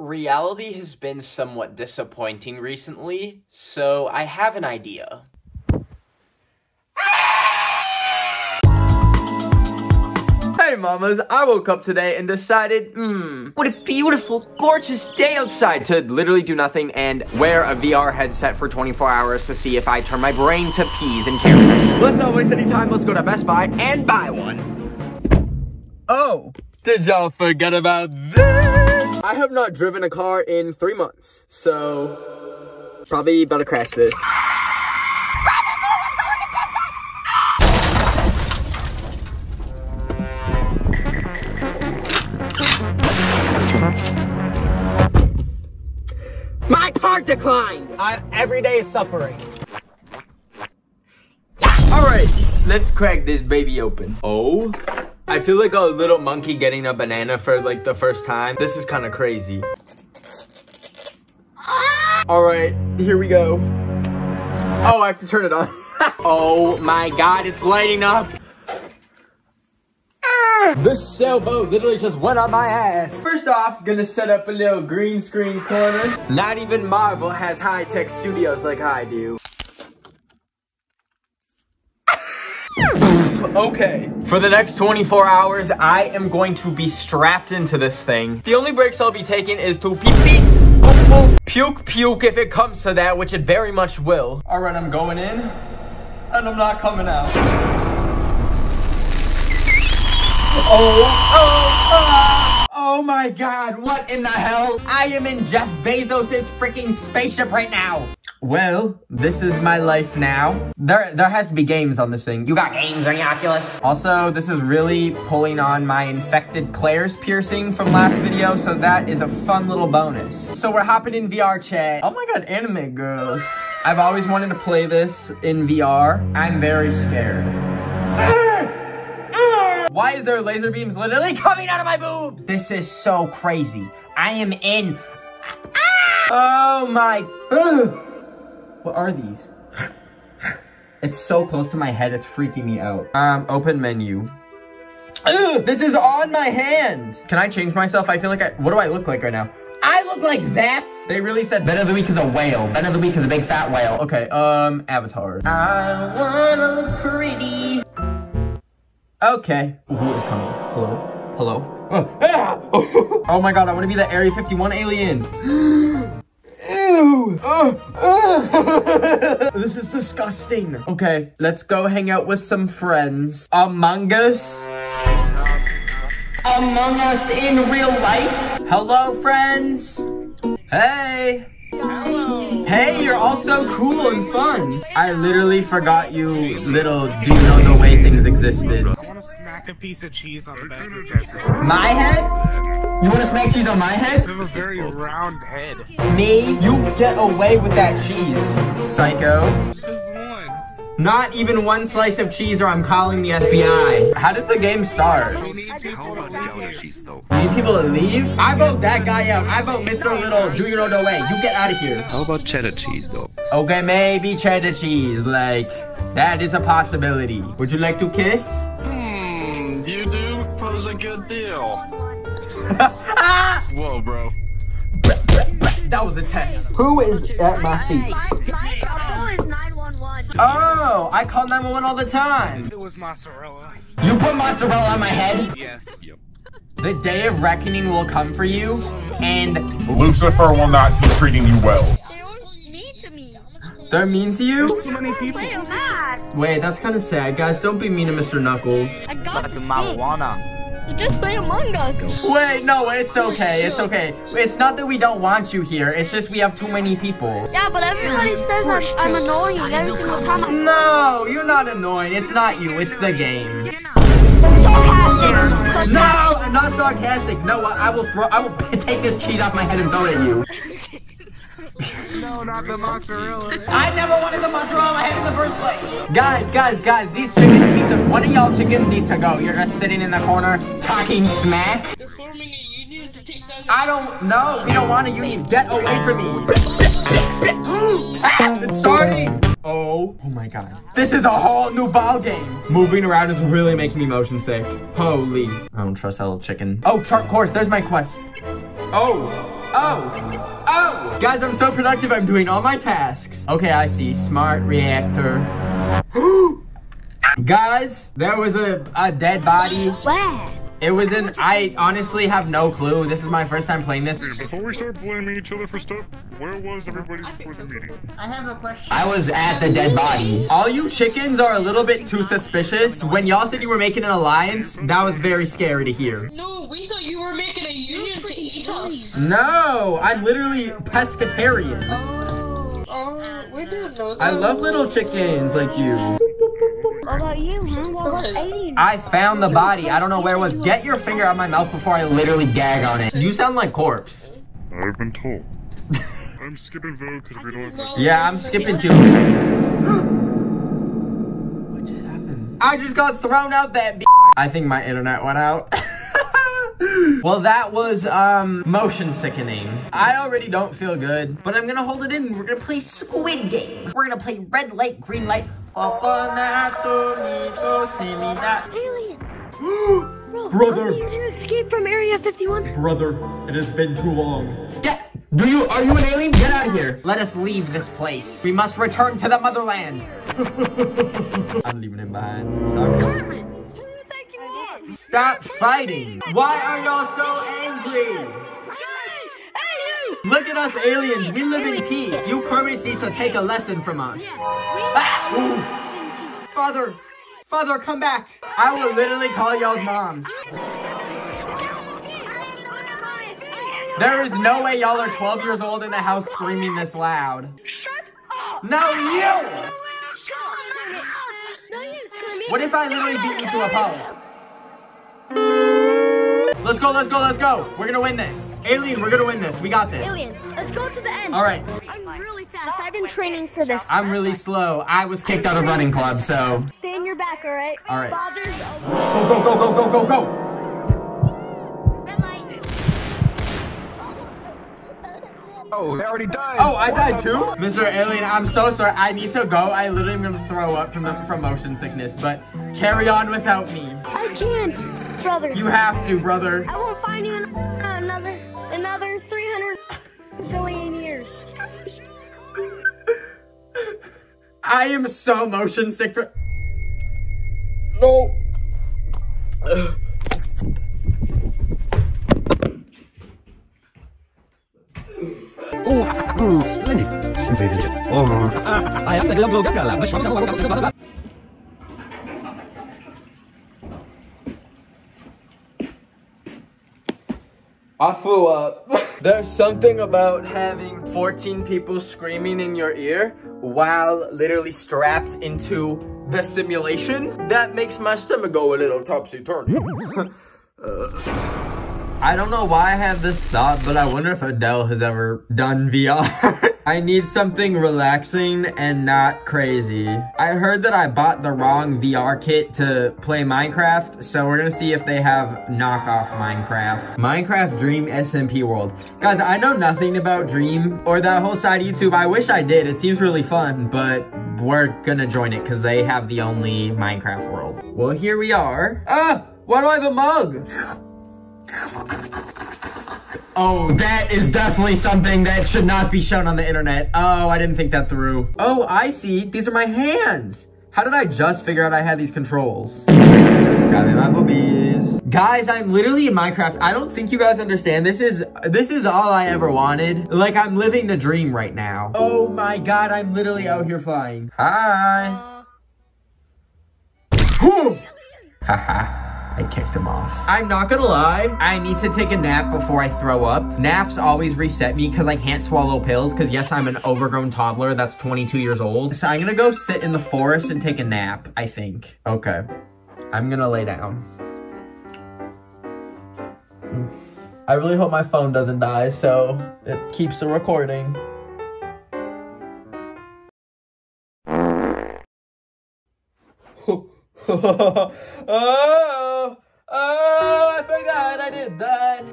reality has been somewhat disappointing recently, so I have an idea. Hey mamas, I woke up today and decided, hmm, what a beautiful, gorgeous day outside to literally do nothing and wear a VR headset for 24 hours to see if I turn my brain to peas and carrots. Let's not waste any time, let's go to Best Buy and buy one. Oh, did y'all forget about this? I have not driven a car in three months, so probably about to crash this. My card declined! I, every day is suffering. Alright, let's crack this baby open. Oh, I feel like a little monkey getting a banana for like the first time. This is kind of crazy. Alright, here we go. Oh, I have to turn it on. oh my god, it's lighting up. Ah! This sailboat literally just went on my ass. First off, gonna set up a little green screen corner. Not even Marvel has high-tech studios like I do. Okay. For the next 24 hours, I am going to be strapped into this thing. The only breaks I'll be taking is to pee pee, puke puke if it comes to that, which it very much will. All right, I'm going in, and I'm not coming out. Oh, oh, oh, oh my god, what in the hell? I am in Jeff Bezos' freaking spaceship right now. Well, this is my life now. There there has to be games on this thing. You got games on your Oculus? Also, this is really pulling on my infected Claire's piercing from last video, so that is a fun little bonus. So we're hopping in VR chat. Oh my god, anime girls. I've always wanted to play this in VR. I'm very scared. Why is there laser beams literally coming out of my boobs? This is so crazy. I am in. Oh my. What are these? It's so close to my head, it's freaking me out. Um, open menu. Ugh, this is on my hand. Can I change myself? I feel like I, what do I look like right now? I look like that? They really said Ben of the Week is a whale. Ben of the Week is a big fat whale. Okay, um, avatar. I wanna look pretty. Okay. Who is coming? Hello? Hello? Oh, ah! oh my god, I want to be the Area 51 alien. Ew! this is disgusting. Okay, let's go hang out with some friends. Among Us? Among Us in real life? Hello, friends? Hey! Hey, you're all so cool and fun. I literally forgot you little do you know the way things existed. I want to smack a piece of cheese on the back of this guy's head. My head? You want to smack cheese on my head? You have a very round head. Me? You get away with that cheese, psycho. Just once. Not even one slice of cheese or I'm calling the FBI. How does the game start? We need people How about to leave. cheese though? You need people to leave? I vote that guy out. I vote Mr. Little, do you know the way. You get out of here. How about cheddar cheese though? Okay, maybe cheddar cheese. Like, that is a possibility. Would you like to kiss? Hmm, you do pose a good deal. ah! Whoa, bro. That was a test. Who is at my feet? Oh, I call 911 all the time. It was mozzarella. You put mozzarella on my head? Yes. Yep. The day of reckoning will come for you, and Lucifer will not be treating you well. They always mean to me. they're mean to you? There's too many people. Play a match. Wait, that's kind of sad. Guys, don't be mean to Mr. Knuckles. I got the marijuana. Just play Among Us. Wait, no, it's okay. It's okay. It's not that we don't want you here. It's just we have too many people. Yeah, but everybody says I'm, I'm annoying every single time. I'm No, you're not annoying. It's not you. It's the game. sarcastic. No, I'm not sarcastic. No, I, I will throw. I will take this cheese off my head and throw it at you. No, not the mozzarella. I never wanted the mozzarella on my head in the first place. Guys, guys, guys, these chickens need to. One of y'all chickens need to go. You're just sitting in the corner talking smack. They're forming a union to take down I don't know. We don't want a union. Get away from me. Ah, it's starting. Oh, oh my god. This is a whole new ball game. Moving around is really making me motion sick. Holy. I don't trust that little chicken. Oh, chart course. There's my quest. Oh. Oh! Oh! Guys, I'm so productive. I'm doing all my tasks. Okay, I see. Smart reactor. Guys, there was a, a dead body. Where? It was in. I honestly have no clue. This is my first time playing this. Before we start blaming each other for stuff, where was everybody before the meeting? I have a question. I was at the dead body. All you chickens are a little bit too suspicious. When y'all said you were making an alliance, that was very scary to hear. No, we thought you were making a union to eat us. No, I'm literally pescatarian. Oh, oh we didn't know that. I love little chickens like you. What about you, huh? What about alien? I found the body. I don't know where it was. Get your finger out of my mouth before I literally gag on it. You sound like corpse. I've been told. I'm skipping vote because we don't have to. Yeah, I'm skipping too. what just happened? I just got thrown out that b I think my internet went out. well, that was, um, motion sickening. I already don't feel good, but I'm gonna hold it in. We're gonna play Squid Game. We're gonna play red light, green light. Alien! Brother. How did you escape from Area 51? Brother, it has been too long. Get, do you, are you an alien? Get out of here. Let us leave this place. We must return to the motherland. I'm leaving him behind. Sorry. Cartman! Who do you think you are? Stop fighting. Why are y'all so angry? Look at us aliens. We live in peace. You Kermits need to take a lesson from us. Ah! Father, father, come back. I will literally call y'all's moms. There is no way y'all are 12 years old in the house screaming this loud. Shut up! No, you! No, you, Kermit. What if I literally beat you to a pulp? Let's go, let's go, let's go. We're gonna win this. Alien, we're gonna win this. We got this. Alien, let's go to the end. All right. I'm really fast. I've been training for this. I'm really slow. I was kicked out of running club, so. Stay in your back, all right? All right. Father's Go, go, go, go, go, go, go. Oh, they already died. Oh, I died too? Mr. Alien, I'm so sorry. I need to go. I literally am gonna throw up from the from motion sickness, but carry on without me. I can't, brother. You have to, brother. I won't find you in another another 300 billion years. I am so motion sick for. No. Simply. Oh, I am the Global Gaga. I flew up. There's something about having 14 people screaming in your ear while literally strapped into the simulation that makes my stomach go a little topsy-turvy. Uh, I don't know why I have this thought, but I wonder if Adele has ever done VR. I need something relaxing and not crazy. I heard that I bought the wrong VR kit to play Minecraft, so we're gonna see if they have knockoff Minecraft. Minecraft Dream SMP World. Guys, I know nothing about Dream or that whole side of YouTube. I wish I did. It seems really fun, but we're gonna join it because they have the only Minecraft world. Well, here we are. Ah! Why do I have a mug? Oh, that is definitely something that should not be shown on the internet. Oh, I didn't think that through. Oh, I see. These are my hands. How did I just figure out I had these controls? Grabbing my boobies. Guys, I'm literally in Minecraft. I don't think you guys understand. This is this is all I ever wanted. Like I'm living the dream right now. Oh my god, I'm literally out here flying. Hi. Haha. I kicked him off. I'm not gonna lie, I need to take a nap before I throw up. Naps always reset me because I can't swallow pills because yes, I'm an overgrown toddler that's 22 years old. So I'm gonna go sit in the forest and take a nap, I think. Okay, I'm gonna lay down. I really hope my phone doesn't die so it keeps the recording. oh, oh, I forgot I did that.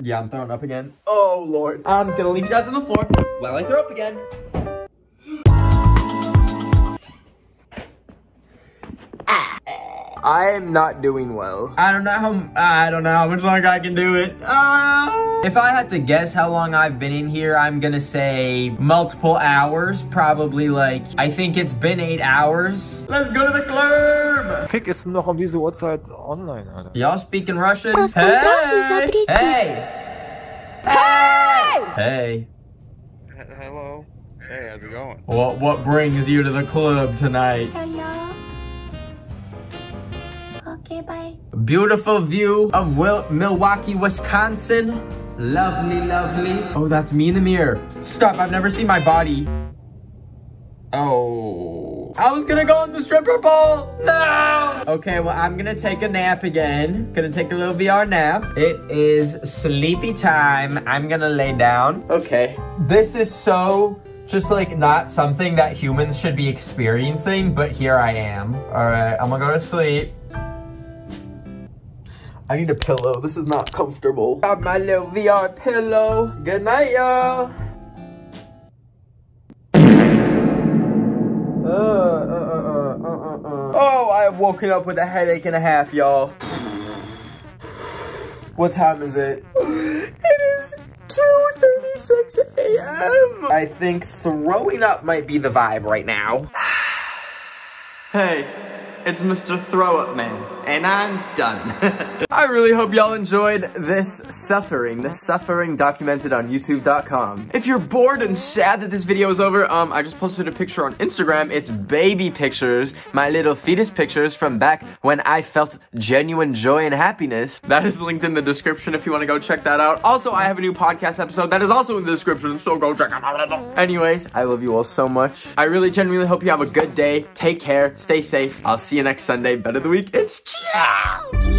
Yeah, I'm throwing up again. Oh, Lord. I'm gonna leave you guys on the floor while I throw up again. I am not doing well. I don't know how, I don't know how much longer I can do it. Uh, if I had to guess how long I've been in here, I'm gonna say multiple hours. Probably like, I think it's been eight hours. Let's go to the club. Fick ist noch um diese Uhrzeit online, Alter. Y'all speaking Russian? Hey! Hey! Hey! Hey! Hello. Hey, how's it going? What what brings you to the club tonight? Okay, bye. Beautiful view of Wil Milwaukee, Wisconsin. Lovely, lovely. Oh, that's me in the mirror. Stop, I've never seen my body. Oh. I was gonna go on the stripper pole. No! Okay, well, I'm gonna take a nap again. Gonna take a little VR nap. It is sleepy time. I'm gonna lay down. Okay. This is so just like not something that humans should be experiencing, but here I am. All right, I'm gonna go to sleep. I need a pillow. This is not comfortable. Got my little VR pillow. Good night, y'all. Uh, uh, uh, uh, uh, uh. Oh, I have woken up with a headache and a half, y'all. What time is it? It is 2.36 a.m. I think throwing up might be the vibe right now. Hey, it's Mr. Throw Up Man, and I'm done. I really hope y'all enjoyed this suffering, this suffering documented on youtube.com. If you're bored and sad that this video is over, um, I just posted a picture on Instagram. It's baby pictures, my little fetus pictures from back when I felt genuine joy and happiness. That is linked in the description if you want to go check that out. Also, I have a new podcast episode that is also in the description, so go check it out. Anyways, I love you all so much. I really genuinely hope you have a good day. Take care, stay safe. I'll see you next Sunday. Ben of the week, it's ciao!